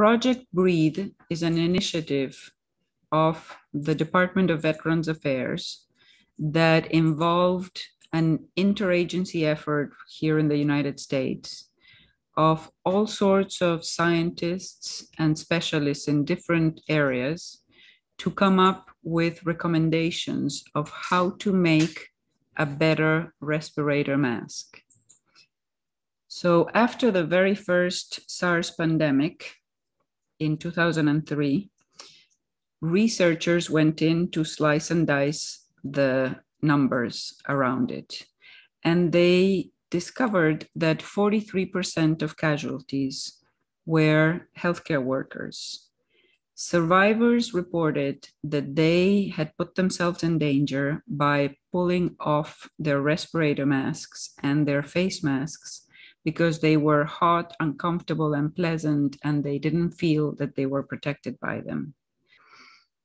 Project Breathe is an initiative of the Department of Veterans Affairs that involved an interagency effort here in the United States of all sorts of scientists and specialists in different areas to come up with recommendations of how to make a better respirator mask. So, after the very first SARS pandemic in 2003, researchers went in to slice and dice the numbers around it. And they discovered that 43% of casualties were healthcare workers. Survivors reported that they had put themselves in danger by pulling off their respirator masks and their face masks because they were hot, uncomfortable, and pleasant, and they didn't feel that they were protected by them.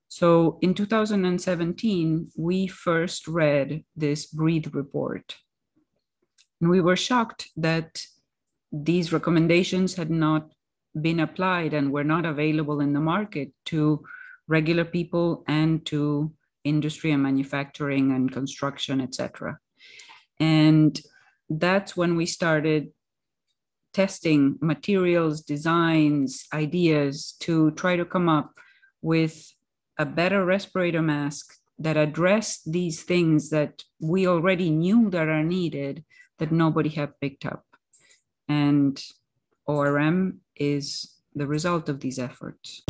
So in 2017, we first read this Breathe report. And we were shocked that these recommendations had not been applied and were not available in the market to regular people and to industry and manufacturing and construction, etc. And that's when we started testing materials, designs, ideas to try to come up with a better respirator mask that address these things that we already knew that are needed that nobody had picked up. And ORM is the result of these efforts.